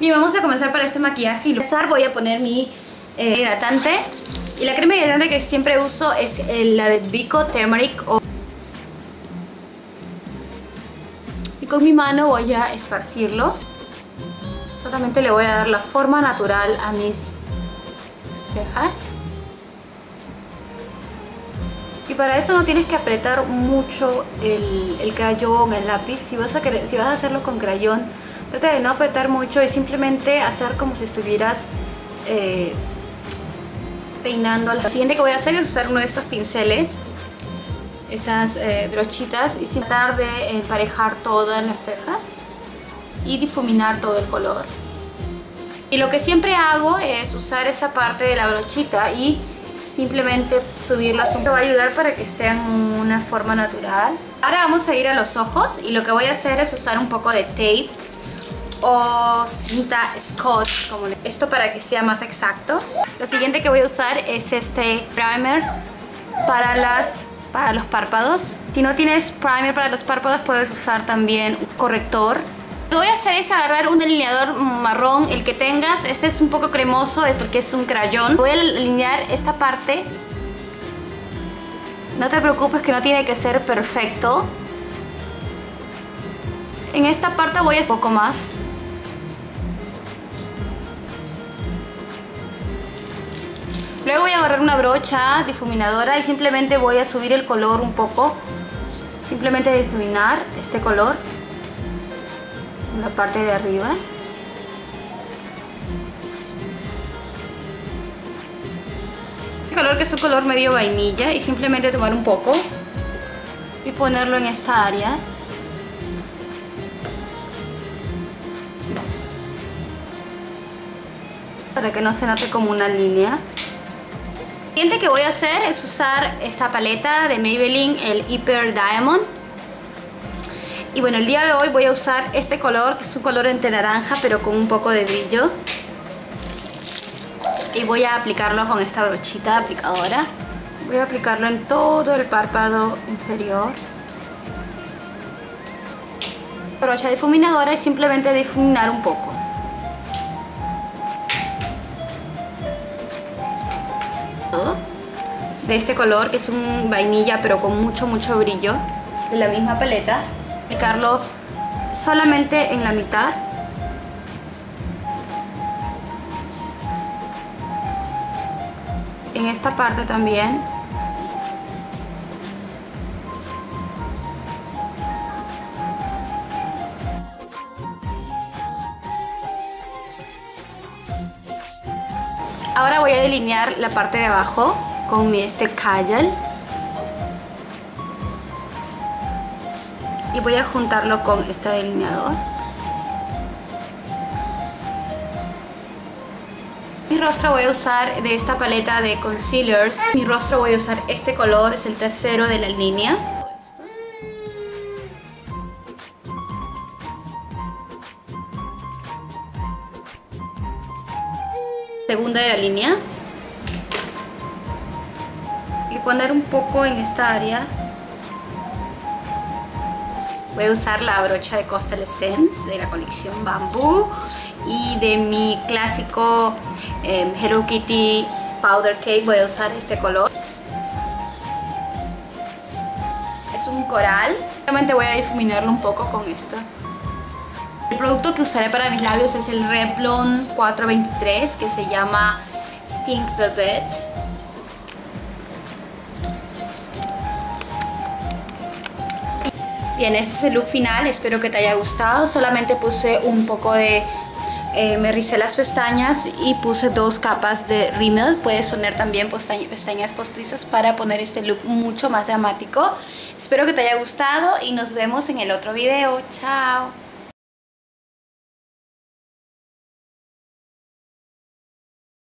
Bien, vamos a comenzar para este maquillaje y empezar voy a poner mi eh, hidratante. Y la crema hidratante que siempre uso es la de Vico Turmeric. Y con mi mano voy a esparcirlo. Solamente le voy a dar la forma natural a mis cejas. Y para eso no tienes que apretar mucho el, crayón, el lápiz. Si vas, a si vas a hacerlo con crayón, trata de no apretar mucho y simplemente hacer como si estuvieras eh, peinando. Lo siguiente que voy a hacer es usar uno de estos pinceles, estas eh, brochitas, y sin tratar de emparejar todas las cejas y difuminar todo el color. Y lo que siempre hago es usar esta parte de la brochita y simplemente subirla va a ayudar para que esté en una forma natural. Ahora vamos a ir a los ojos y lo que voy a hacer es usar un poco de tape o cinta scotch, esto para que sea más exacto. Lo siguiente que voy a usar es este primer para, las, para los párpados. Si no tienes primer para los párpados puedes usar también un corrector lo que voy a hacer es agarrar un delineador marrón, el que tengas. Este es un poco cremoso es porque es un crayón. Voy a delinear esta parte. No te preocupes que no tiene que ser perfecto. En esta parte voy a hacer un poco más. Luego voy a agarrar una brocha difuminadora y simplemente voy a subir el color un poco. Simplemente difuminar este color la parte de arriba. El color que es un color medio vainilla y simplemente tomar un poco y ponerlo en esta área. Para que no se note como una línea. Lo siguiente que voy a hacer es usar esta paleta de Maybelline, el Hyper Diamond y bueno, el día de hoy voy a usar este color, que es un color entre naranja, pero con un poco de brillo. Y voy a aplicarlo con esta brochita aplicadora. Voy a aplicarlo en todo el párpado inferior. Brocha difuminadora y simplemente difuminar un poco. De este color, que es un vainilla, pero con mucho, mucho brillo. De la misma paleta aplicarlo solamente en la mitad. En esta parte también. Ahora voy a delinear la parte de abajo con mi este Kajal y voy a juntarlo con este delineador. Mi rostro voy a usar de esta paleta de concealers. Mi rostro voy a usar este color, es el tercero de la línea. Segunda de la línea. Y poner un poco en esta área Voy a usar la brocha de Coastal Essence de la colección Bamboo y de mi clásico eh, Hello Kitty Powder Cake voy a usar este color. Es un coral. Realmente voy a difuminarlo un poco con esto. El producto que usaré para mis labios es el Revlon 423 que se llama Pink Velvet. Bien, este es el look final, espero que te haya gustado. Solamente puse un poco de... Eh, me ricé las pestañas y puse dos capas de rímel. Puedes poner también pestañas postizas para poner este look mucho más dramático. Espero que te haya gustado y nos vemos en el otro video. Chao.